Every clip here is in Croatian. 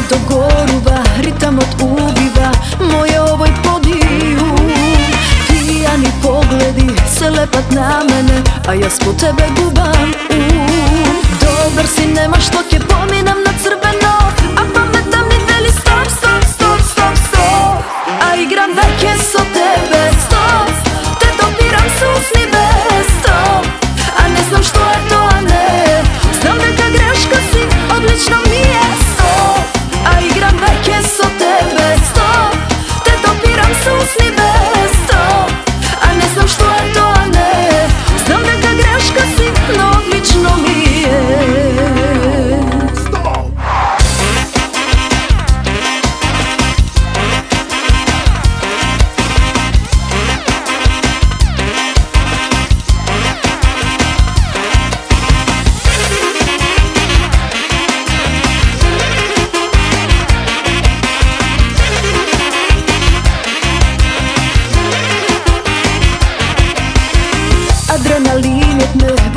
Do goruva, ritam od ubiva Moje ovoj podiju. Pijani pogledi se lepat na mene A ja spod tebe gubam Dobar si, nema što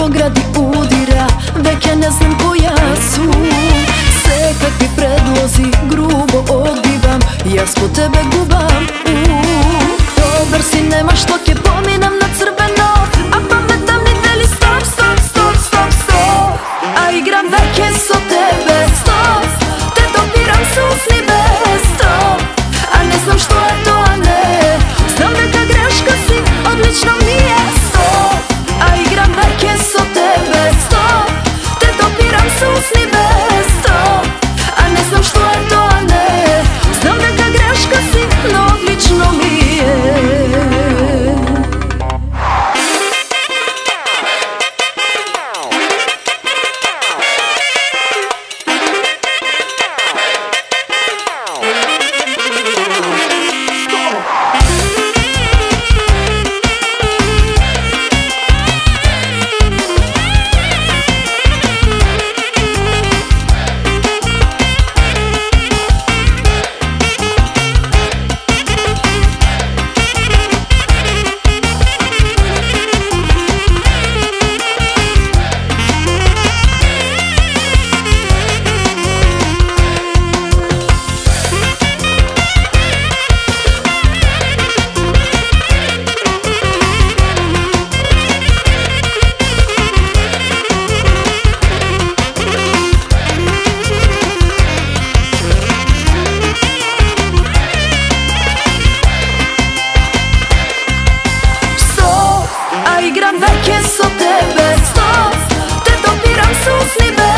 Pogradi udira, već ja ne znam koja su. Sve kakvi predlozi grubo odbivam, ja smo tebe gubam uh, Dobar si, nema što kje i gran vecchie sottebè sto Te dopiram sus nivè